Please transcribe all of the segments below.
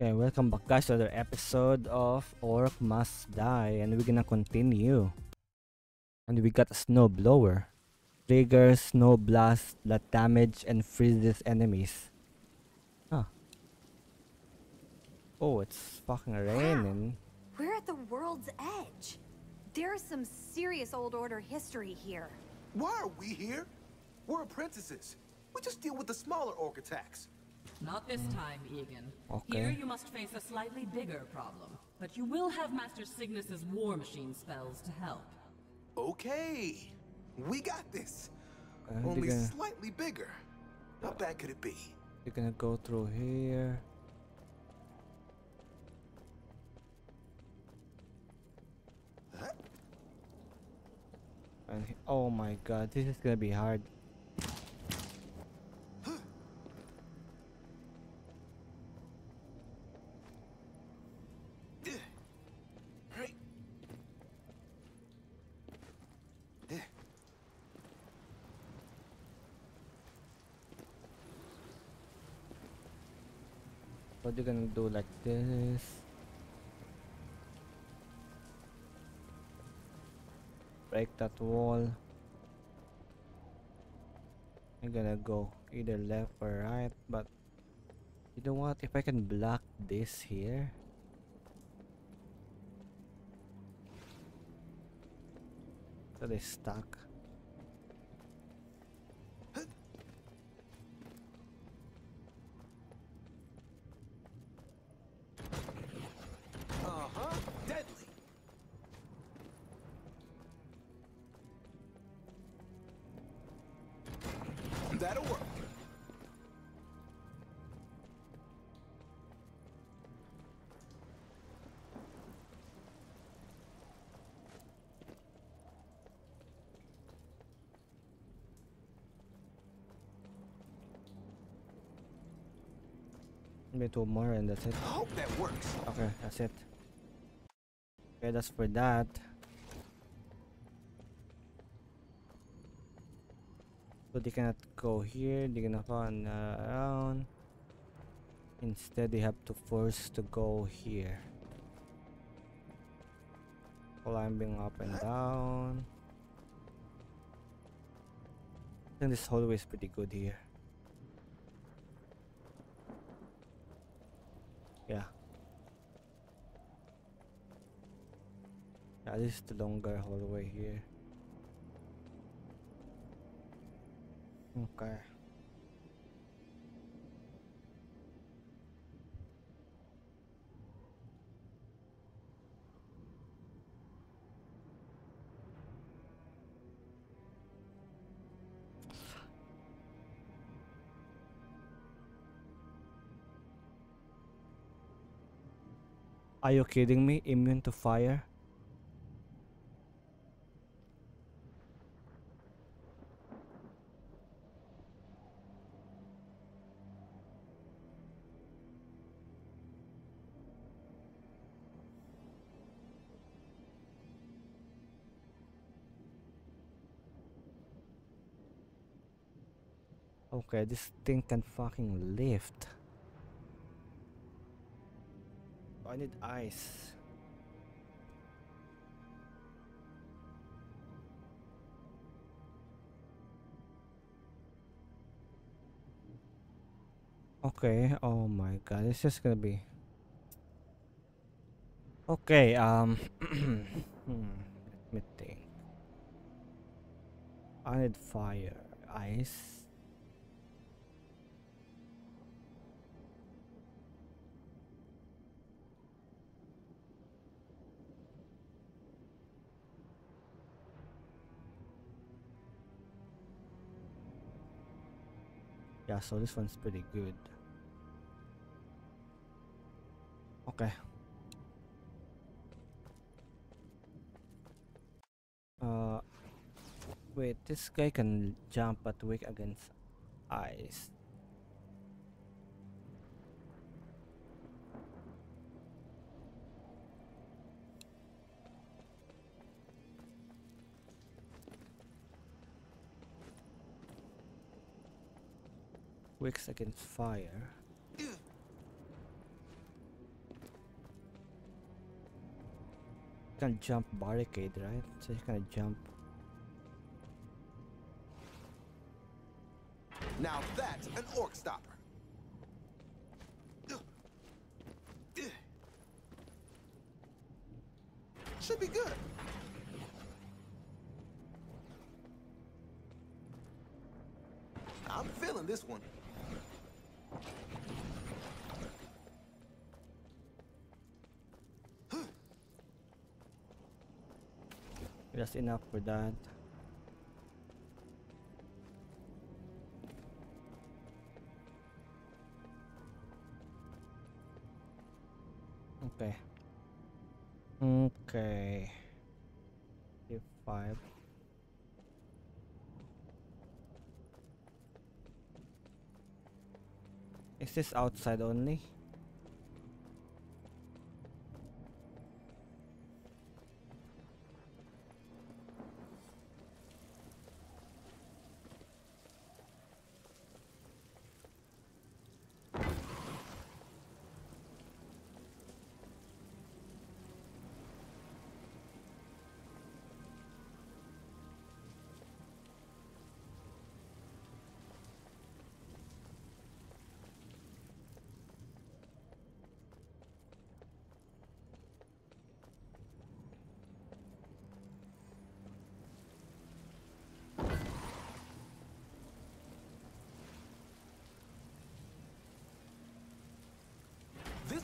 Okay, welcome back guys to another episode of Orc Must Die and we're gonna continue. And we got a snow blower. Triggers snow blast that damage and freezes enemies. Huh. Oh, it's fucking raining. We're at the world's edge. There's some serious old order history here. Why are we here? We're apprentices. We just deal with the smaller orc attacks. Not this time, Egan. Okay. Here you must face a slightly bigger problem. But you will have Master Cygnus's war machine spells to help. Okay. We got this. Uh, Only gonna- slightly bigger. How bad could it be? You're gonna go through here. Huh? And he- oh my god, this is gonna be hard. What you gonna do like this? Break that wall. I'm gonna go either left or right, but you know what? If I can block this here, so they stuck. Maybe two more and that's it. Hope that works. Okay, that's it. Okay, that's for that. So they cannot go here, they cannot run uh, around. Instead, they have to force to go here. Climbing up and down. I think this hallway is pretty good here. Yeah. Yeah, this is the longer hallway here. Okay. Are you kidding me? Immune to fire? Okay, this thing can fucking lift. I need ice. Okay, oh my god, it's just gonna be Okay, um let me think. I need fire, ice. Yeah, so this one's pretty good. Okay. Uh, wait, this guy can jump but weak against ice. Wicks against fire. can jump barricade, right? So you can jump. Now that's an orc stopper. Should be good. I'm feeling this one. That's enough for that. Okay. Okay. F5. Is this outside only?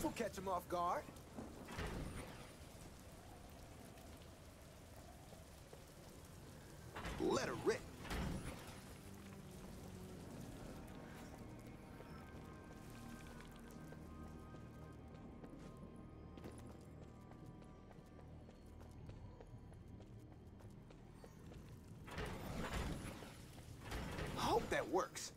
This will catch him off guard. Let her rip. Hope that works.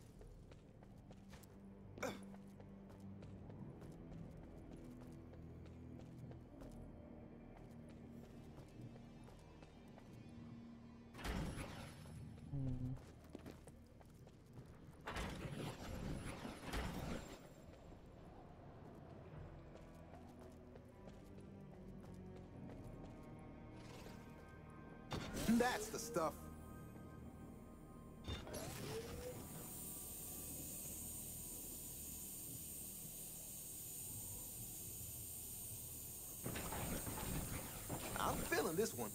That's the stuff. I'm feeling this one.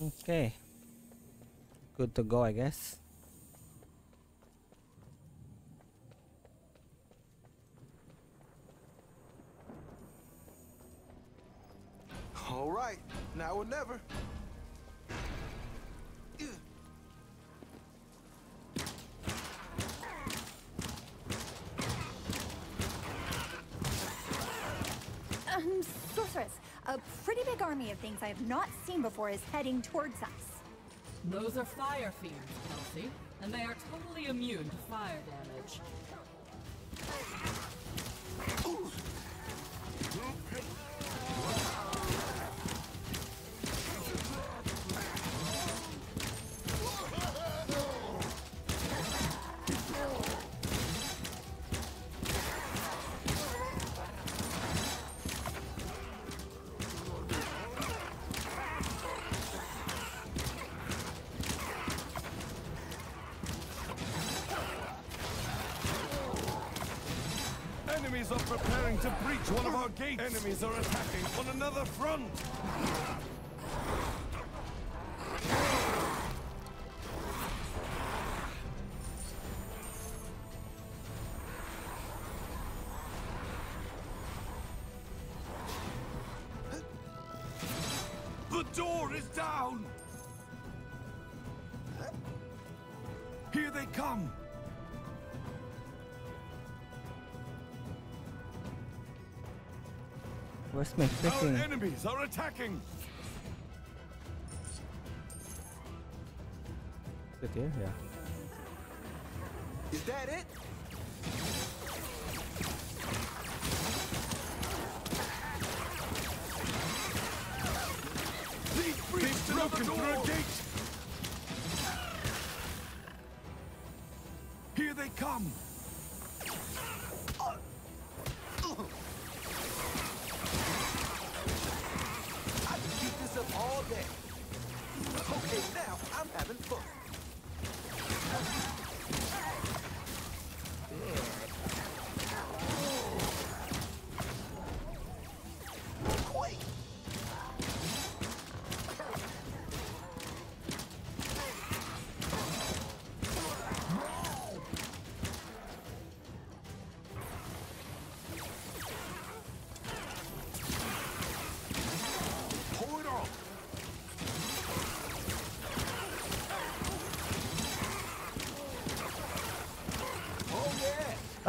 Okay. Good to go, I guess. Before is heading towards us. Those are fire fiends, Kelsey, and they are totally immune to fire damage. Enemies are preparing to breach one of our gates. Enemies are attacking on another front. Where's my Our enemies are attacking. Is it here? Yeah. Is that it?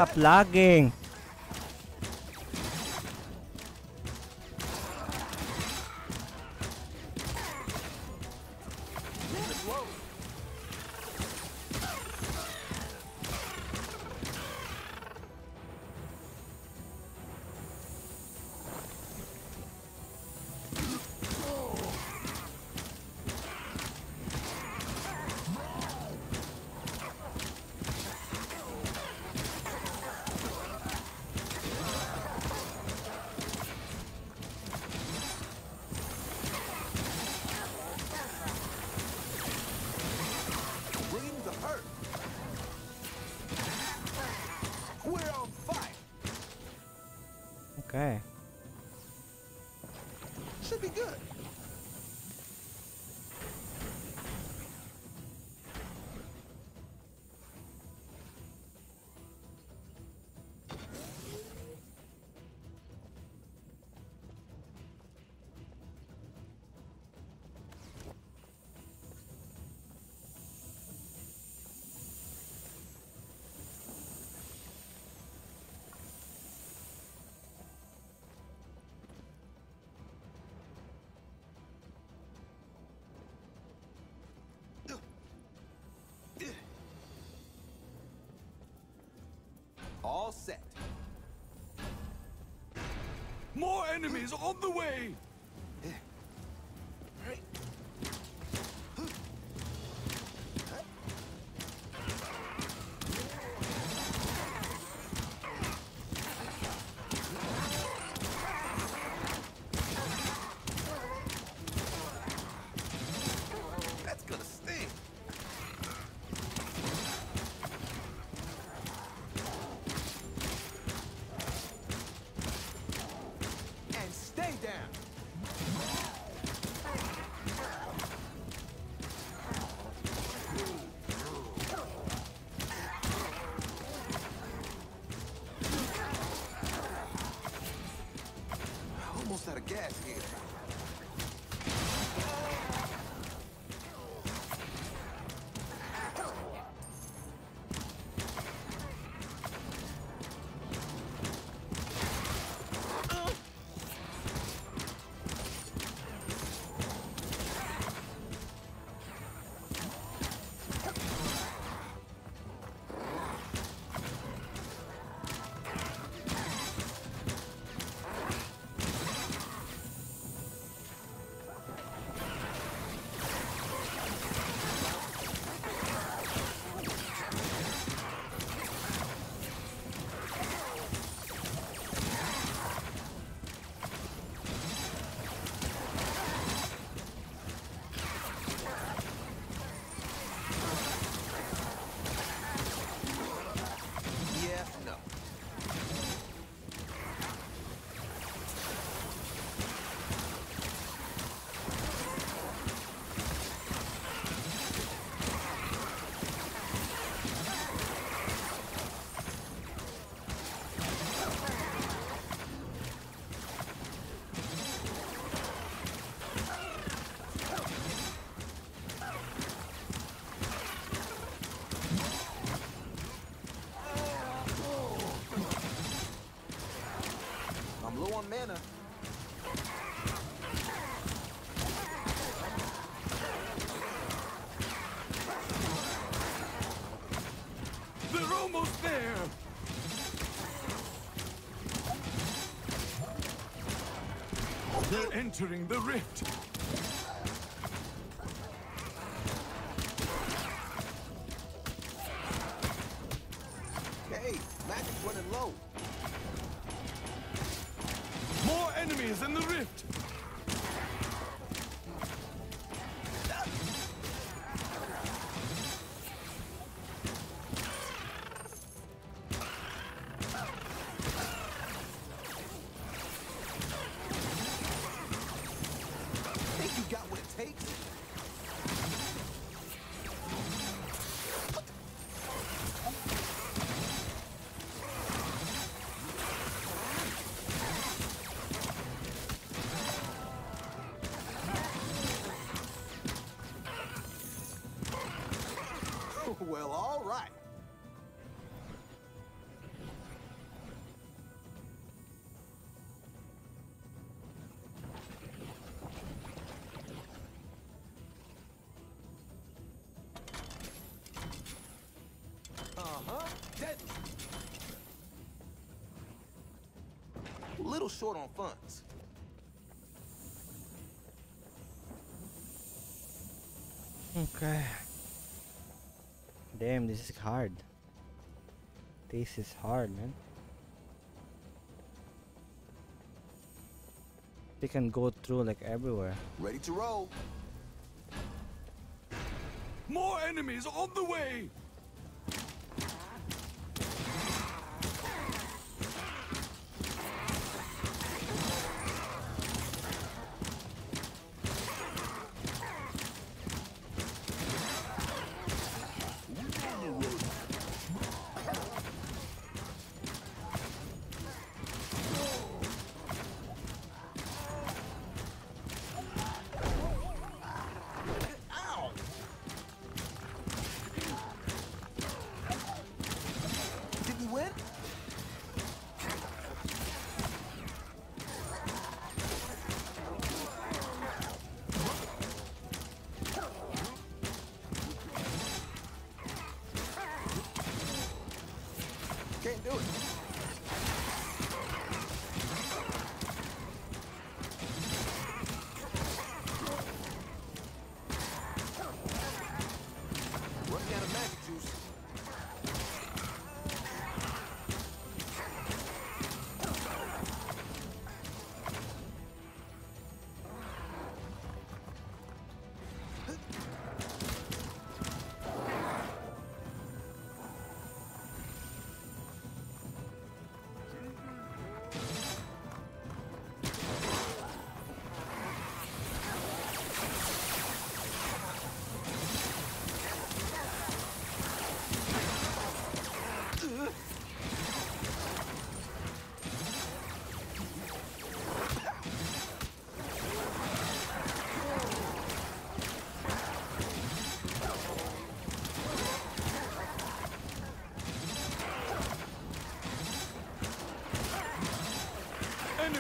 Yeah! Stop All set. More enemies on the way! Entering the rift! Hey, magic's running low. More enemies in the rift! Little short on funds. Okay. Damn, this is hard. This is hard, man. They can go through like everywhere. Ready to roll. More enemies on the way!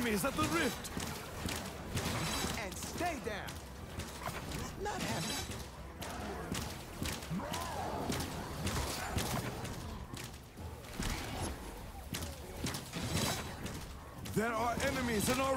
Enemies at the rift! And stay down. Not happening. There are enemies in our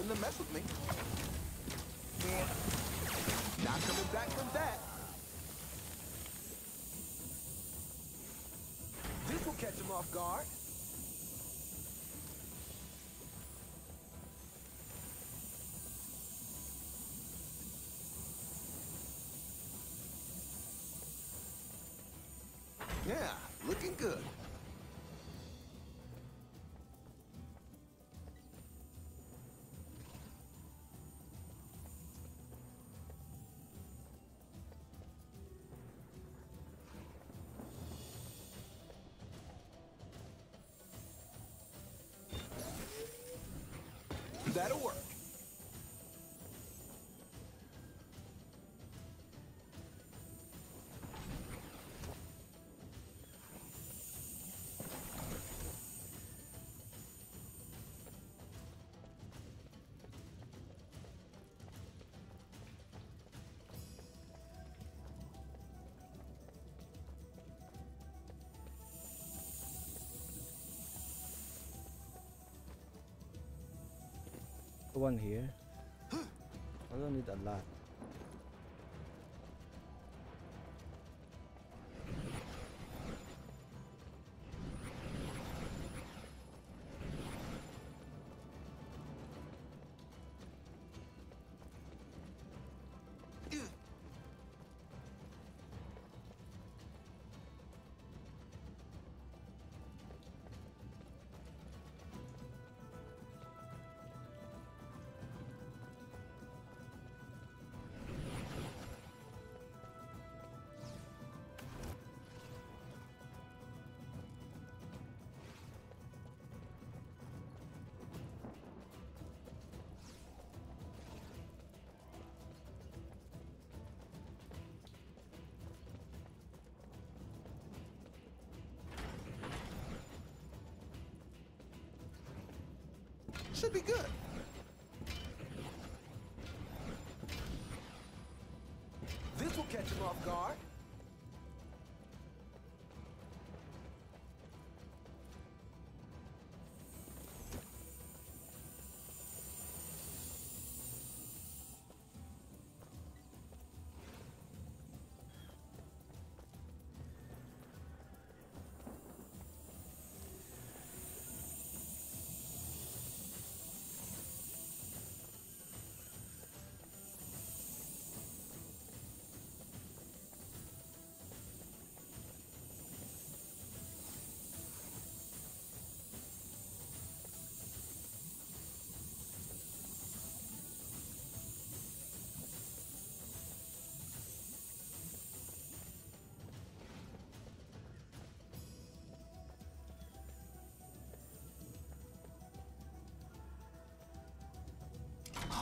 shouldn't have messed with me. Not coming back from that. This will catch him off guard. Yeah, looking good. That'll work. One here. I don't need a lot. Should be good. This will catch him off guard.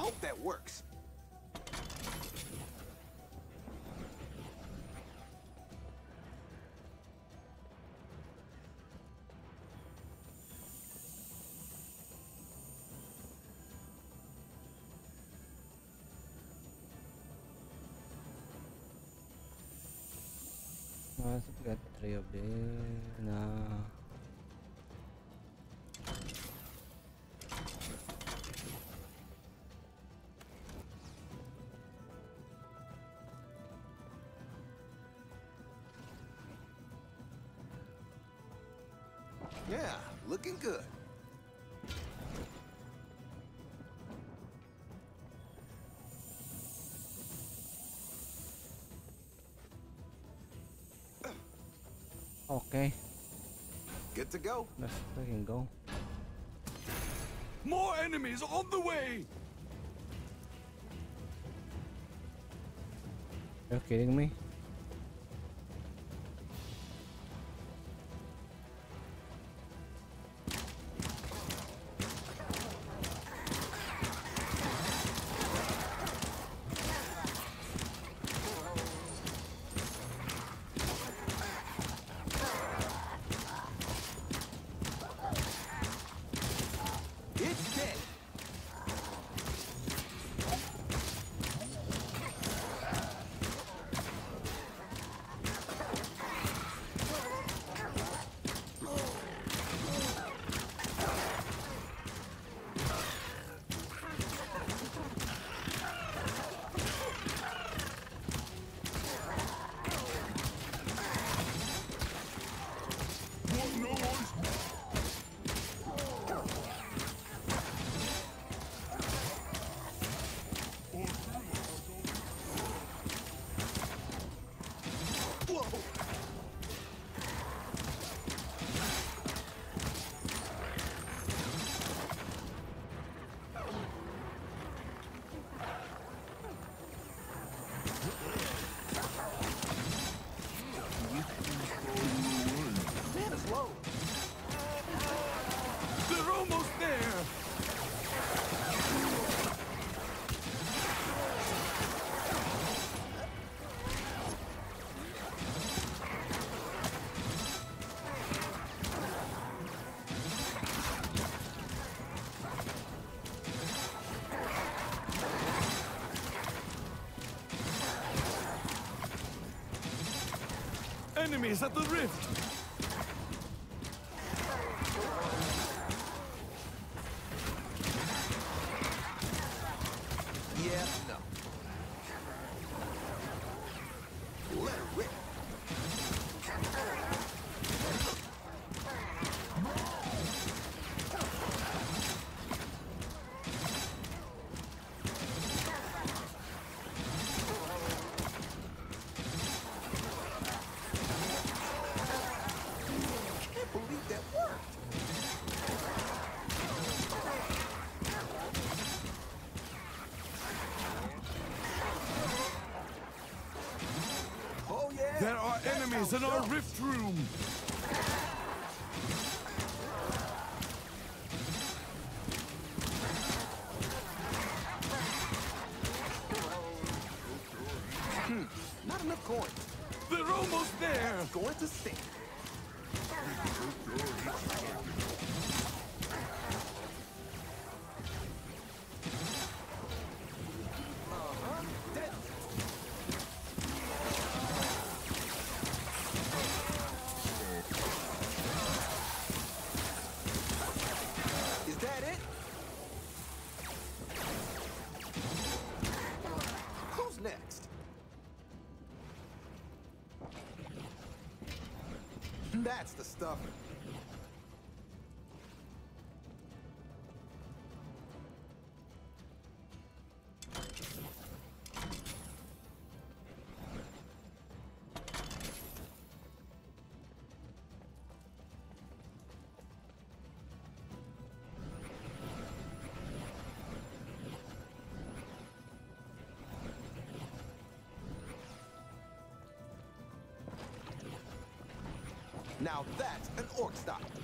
Hope that works. So we got three Yeah, looking good. Okay, Good to go. let's freaking go. More enemies on the way! Are you kidding me? enemies at the rift! enemies in our rift. That's the stuff. an orc stop.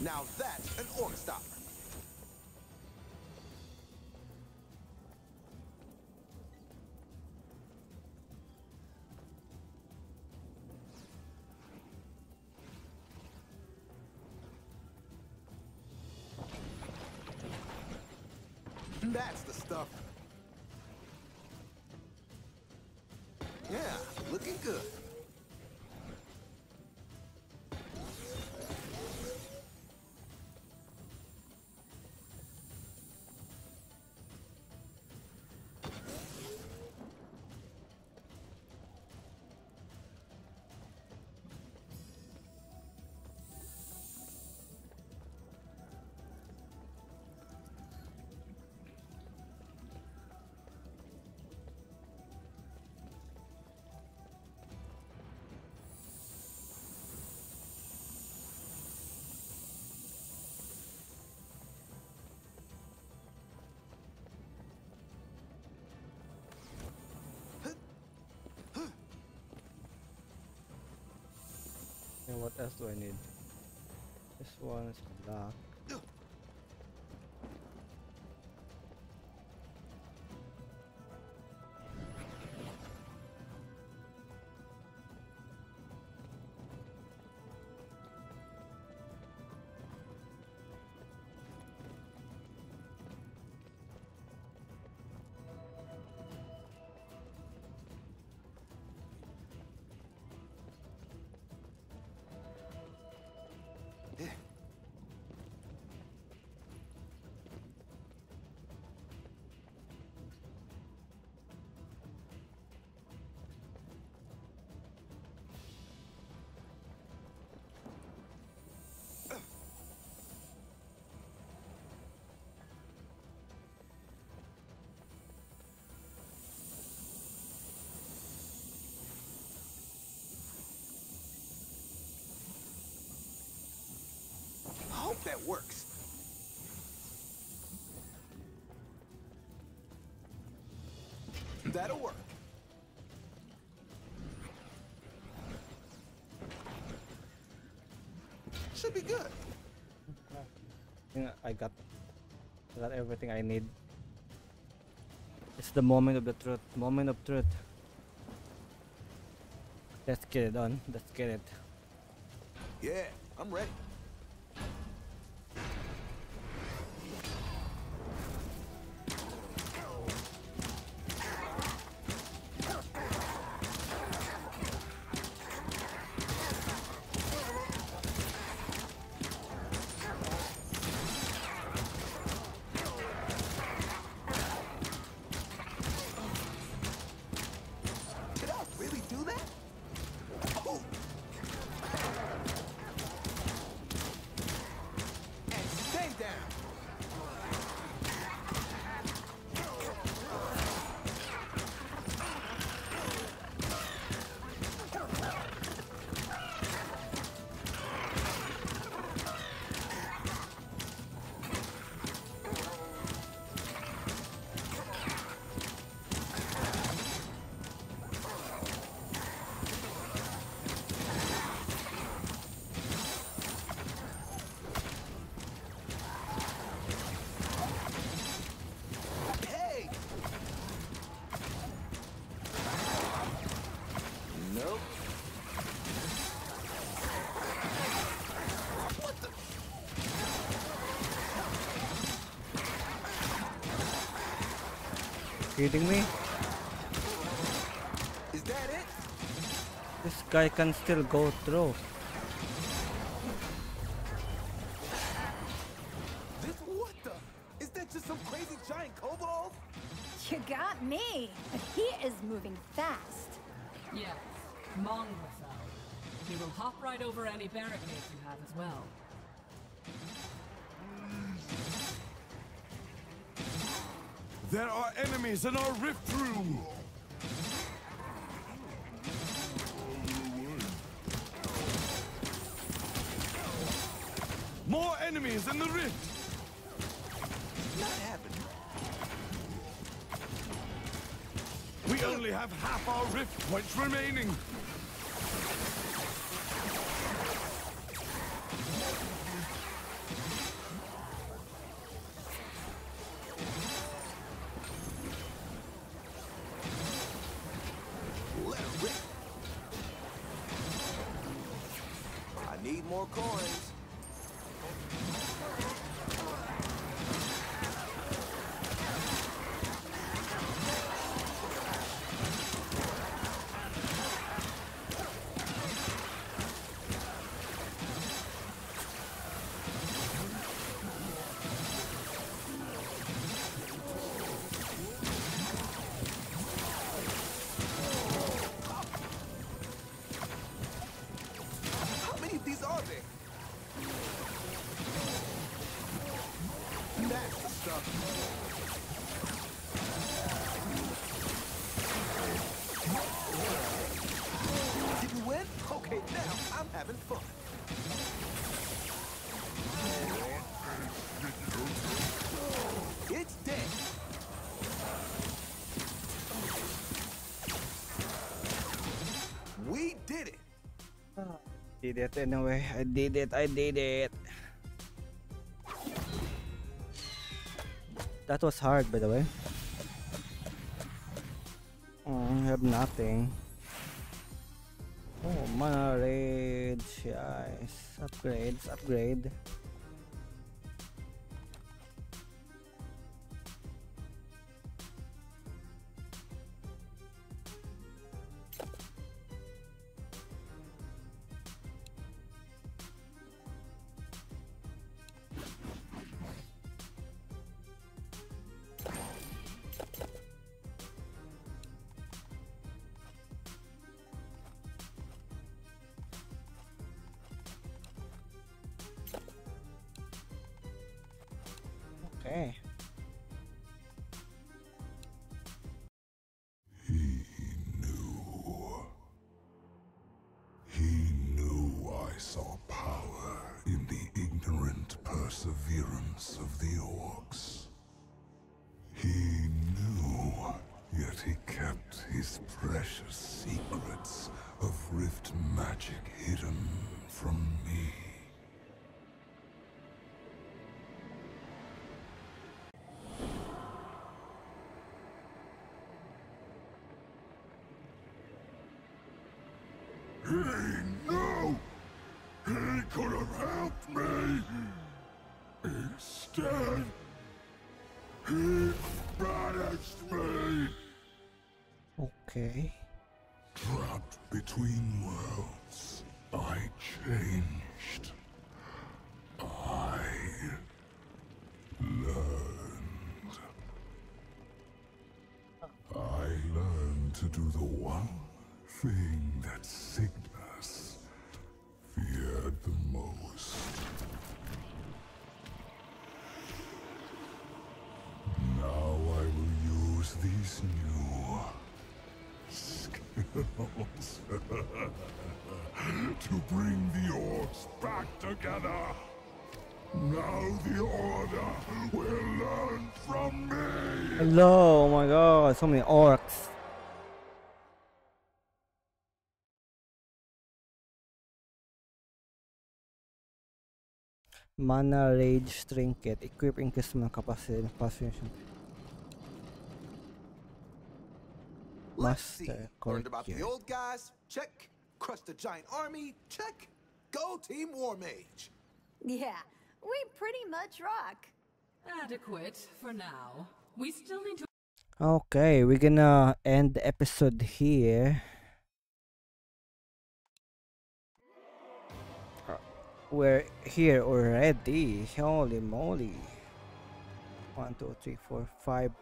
Now that's an orc stop. What else do I need? This one is black. Hope that works. That'll work. Should be good. I I got I got everything I need. It's the moment of the truth. Moment of truth. Let's get it on. Let's get it. Yeah, I'm ready. Kidding me? Is that it? This guy can still go through. This what the? Is that just some crazy giant kobold? You got me. But he is moving fast. Yes, Mongrel. He will hop right over any barricades you have as well. Mm. There are enemies in our rift room! More enemies in the rift! Not happening. We only have half our rift points remaining! Did it anyway. I did it. I did it. That was hard, by the way. Oh, I have nothing. Oh, mana rage. Yes. Upgrades. Upgrade. Okay. He knew I saw power in the ignorant perseverance of the orcs. He knew! He could have helped me! Instead, he banished me! Okay. Trapped between worlds, I changed. I learned. Oh. I learned to do the one thing that Cygnus to bring the orcs back together. Now the Order will learn from me. Hello, oh my god, so many orcs. Mana Rage Trinket. Equip increase mga capacity. Passion. Let's Master Learned about the old guys? Check. Crushed a giant army? Check. Go Team War Mage. Yeah, we pretty much rock. Adequate for now. We still need to Okay, we're gonna end the episode here. Uh, We're here already. Holy moly. One, two, three, four, five.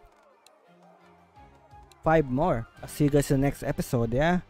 Five more. I'll see you guys in the next episode, yeah?